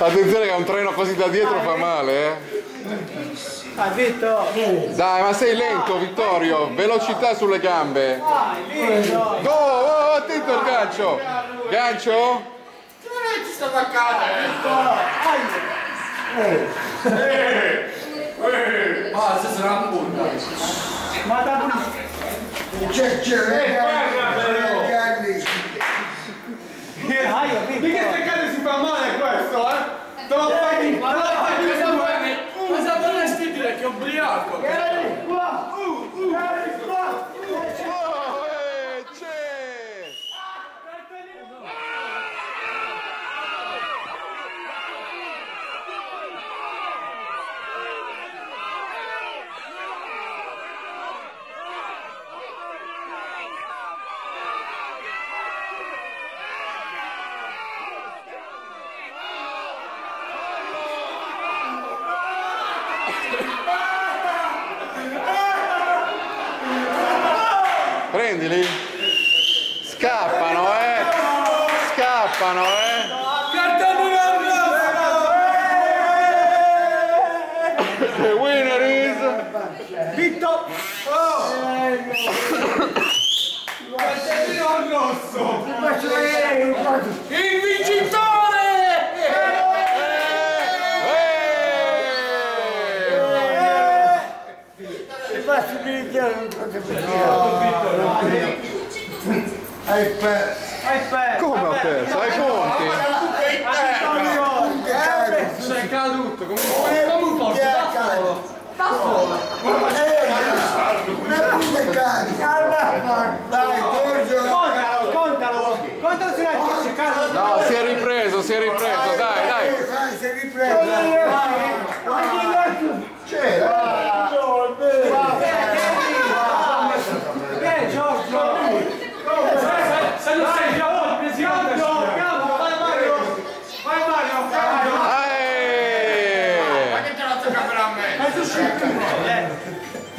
Attenzione che un treno così da dietro fa male, eh. Hai visto? Dai, ma sei lento, Vittorio. Velocità sulle gambe. Hai visto? Go, oh, attento al gancio. Gancio? Ci sta attaccata, Ma se sarà un punto. Ma da C'è, c'è, Hai capito? Di che staccate si fa male questo, eh? Te lo fai Ma no, cosa vuoi? Cosa vorresti dire che è ubriaco? Vieni qua! Vieni qua! Oh, eh, c'è! Prendili. Scappano, eh. Scappano, eh. The winner is... Vitto! Hai perso. Hai perso! Come ho perso? Ai punti? Sei caduto, come come un po'? Chi è carico? Una puta carica. Dai, Giorgio. Contalo, contalo! Contalo se l'hai! No, si è ripreso, si è ripreso, dai, dai. Vai, sei ripreso. C'era. Vieni Giorgio! Se non sei già il presidente! Vai Mario! Vai Mario! Eh. Ma che te la tocca per a me?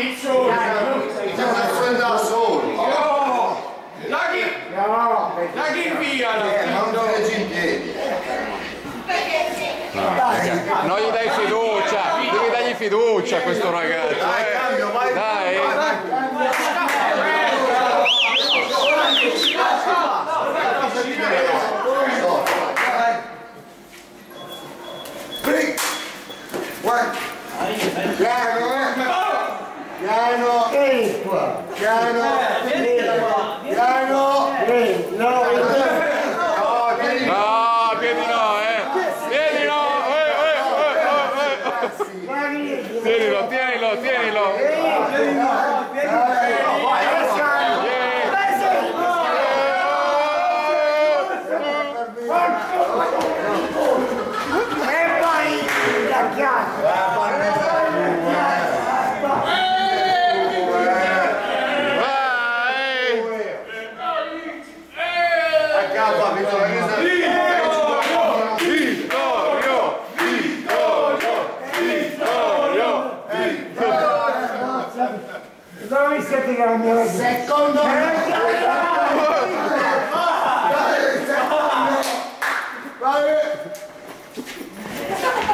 Mario! Dai! Sei da solo. La chi? La chi via? Non reggi in piedi. Non gli dai fiducia, devi dargli fiducia a questo ragazzo. eh. Dai. Pri. Guarda. Piano, eh. Piano. Piano. Piano. No, tieni. No, piedi no, eh. Tieni no. Eh, eh, eh, eh, eh. Tienilo, tienilo, tienilo. Vai. Vittorio, Vittorio, Vittorio, Secondo me.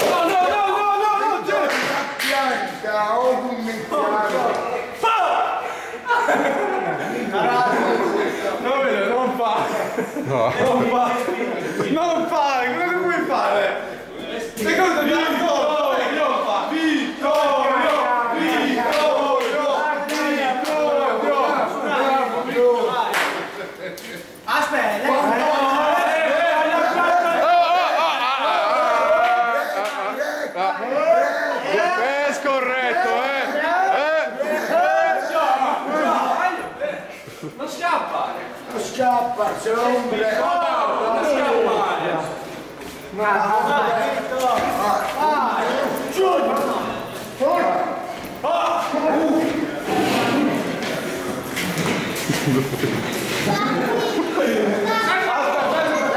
No, no, no, no, no, no! Bianca, o un mezziano. Non vedo, non fare! Non fare! Non fare! Cosa che vuoi fare? Secondo me C'è un bel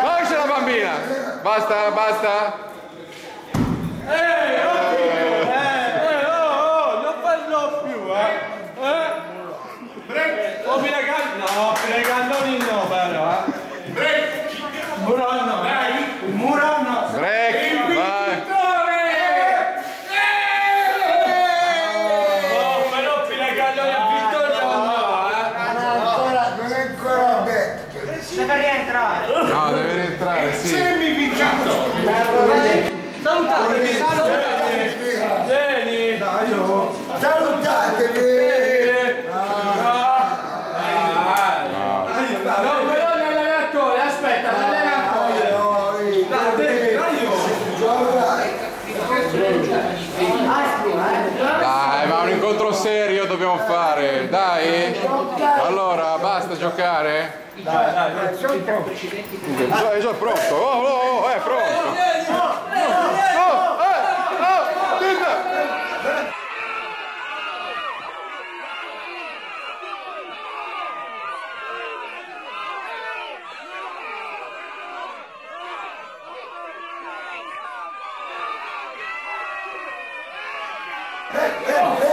Basta la bambina! Basta, basta! Eh! Oh. Salutatevi! No, però l'allenatore, aspetta, l'allenatore. Dai, ma un incontro serio dobbiamo fare, dai! Allora, basta giocare? Dai, dai, già pronto! Oh, oh, oh, è pronto!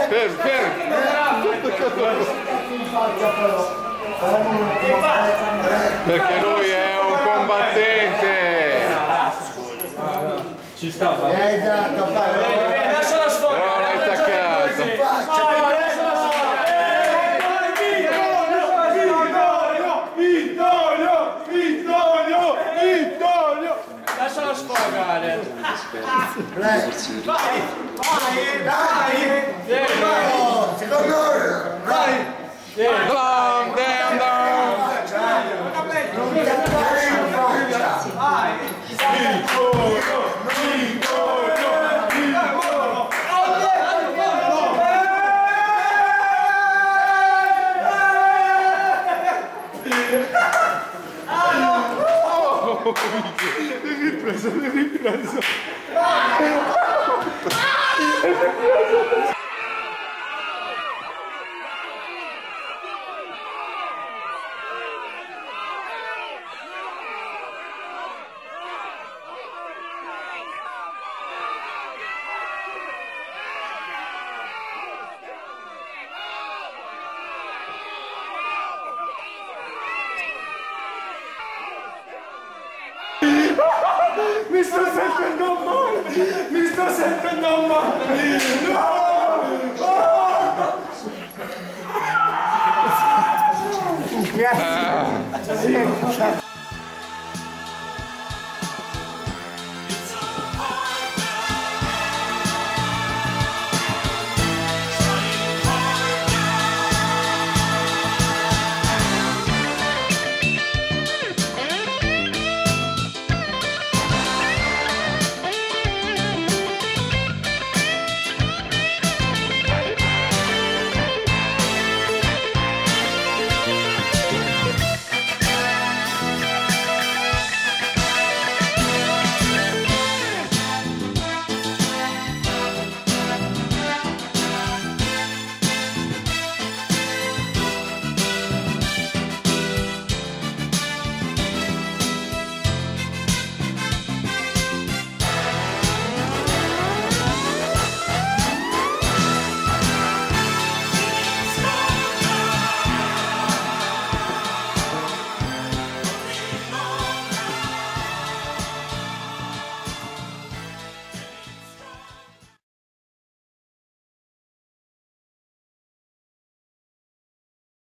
Fermi, fermi! Perché lui è un combattente! Ci sta, va. Eh papà, Lascia la sfogare. Però l'hai attaccato! Vittorio! Vittorio! Vittorio! Lascialo sfogare. dai, Vieni, oh, Devi preso, devi preso. Devi preso. Male! Mi sto sentendo male! No!